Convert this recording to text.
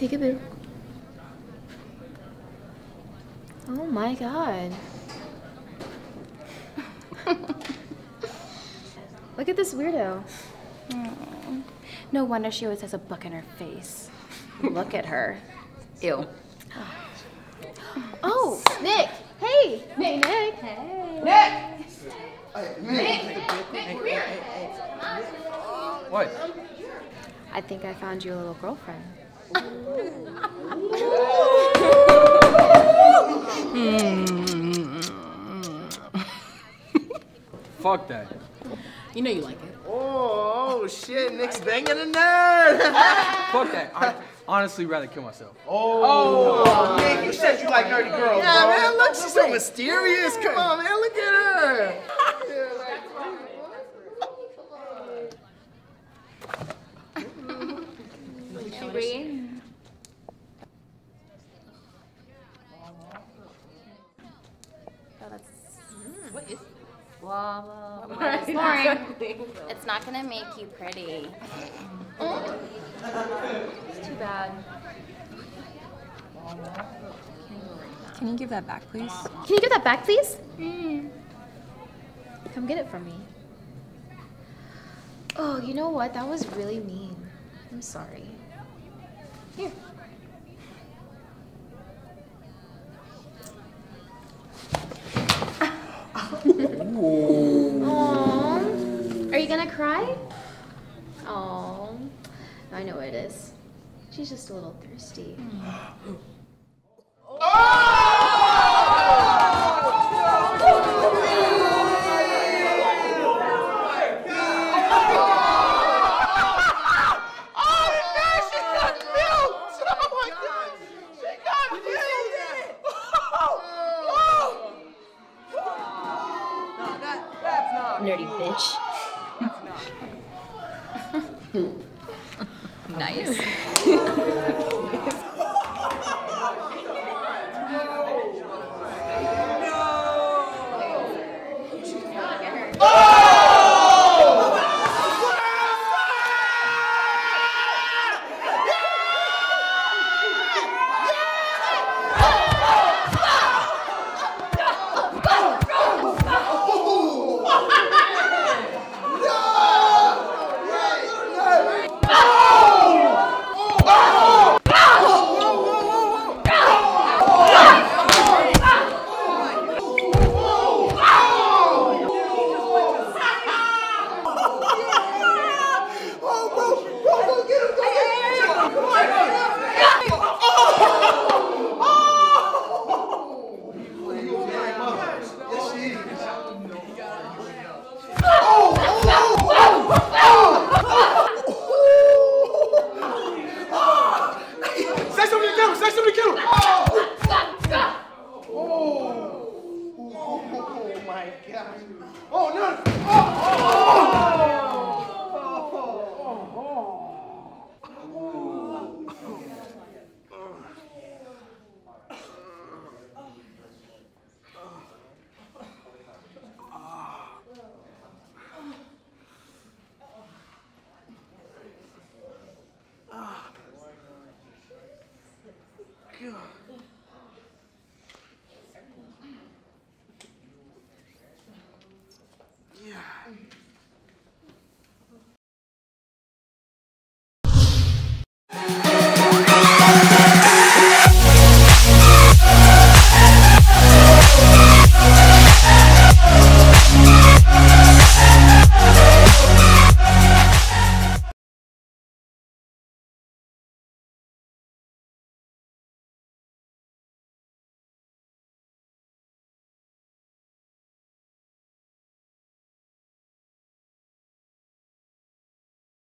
Peekaboo. Oh my god. Look at this weirdo. No wonder she always has a book in her face. Look at her. Ew. Oh, Nick. Hey. Hey, Nick. Hey. What? I think I found you a little girlfriend. Fuck that. You know you like it. Oh, oh shit, Nick's banging a nerd. Fuck that. I honestly rather kill myself. Oh. oh, Nick, you said you like nerdy girls, yeah, bro. man, look, she's so mysterious. Come on, man, look at her. That's. What is Blah, blah, blah. It's boring. It's not gonna make you pretty. It's too bad. Can you give that back, please? Can you give that back, please? Mm. Come get it from me. Oh, you know what? That was really mean. I'm sorry. Here. Aww. Are you gonna cry? Oh, I know what it is. She's just a little thirsty. Nerdy bitch. nice. kill him. Say something to kill him. Oh. Oh my god. Oh no. God.